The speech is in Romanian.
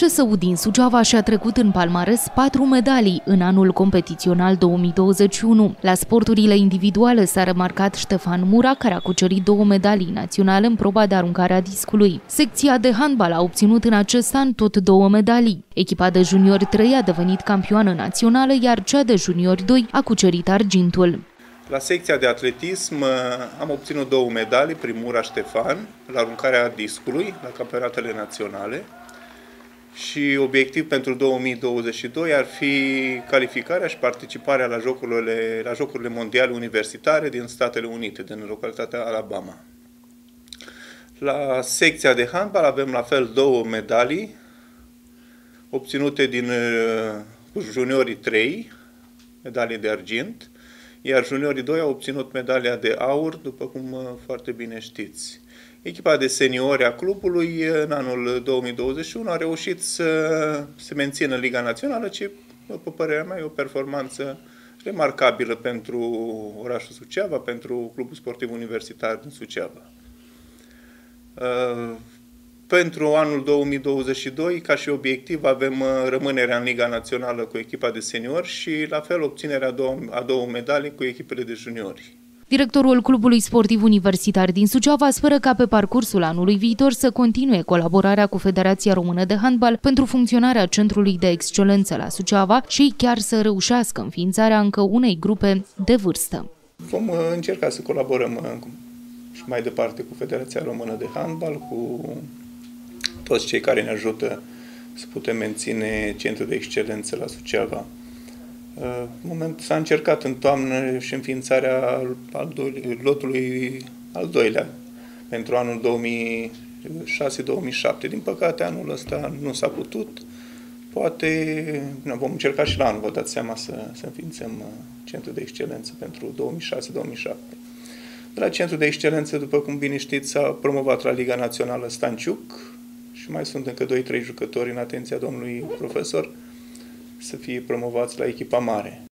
CSU din Suceava și-a trecut în palmares patru medalii în anul competițional 2021. La sporturile individuale s-a remarcat Ștefan Mura, care a cucerit două medalii naționale în proba de aruncare a discului. Secția de handbal a obținut în acest an tot două medalii. Echipa de juniori 3 a devenit campioană națională, iar cea de juniori 2 a cucerit argintul. La secția de atletism uh, am obținut două medalii, primura Ștefan, la aruncarea discului, la campionatele naționale, și obiectiv pentru 2022 ar fi calificarea și participarea la Jocurile, la Jocurile Mondiale Universitare din Statele Unite, din localitatea Alabama. La secția de handbal avem la fel două medalii obținute din uh, juniorii 3, medalii de argint, iar juniorii 2 au obținut medalia de aur, după cum uh, foarte bine știți. Echipa de seniori a clubului în anul 2021 a reușit să se mențină în Liga Națională, ce, după părerea mea, e o performanță remarcabilă pentru orașul Suceava, pentru Clubul Sportiv Universitar din Suceava. Uh, pentru anul 2022, ca și obiectiv, avem uh, rămânerea în Liga Națională cu echipa de seniori și, la fel, obținerea a două, a două medalii cu echipele de juniori. Directorul Clubului Sportiv Universitar din Suceava speră ca pe parcursul anului viitor să continue colaborarea cu Federația Română de Handbal pentru funcționarea Centrului de Excelență la Suceava și chiar să reușească înființarea încă unei grupe de vârstă. Vom uh, încerca să colaborăm uh, și mai departe cu Federația Română de Handbal, cu toți cei care ne ajută să putem menține Centrul de Excelență la Suceava. Uh, în moment s-a încercat în toamnă și înființarea al do- lotului al doilea pentru anul 2006-2007. Din păcate, anul ăsta nu s-a putut. Poate nu, vom încerca și la anul, vă dați seama, să, să înființăm uh, Centrul de Excelență pentru 2006-2007. De la Centrul de Excelență, după cum bine știți, s-a promovat la Liga Națională Stanciuc și mai sunt încă 2-3 jucători în atenția domnului profesor să fie promovați la echipa mare.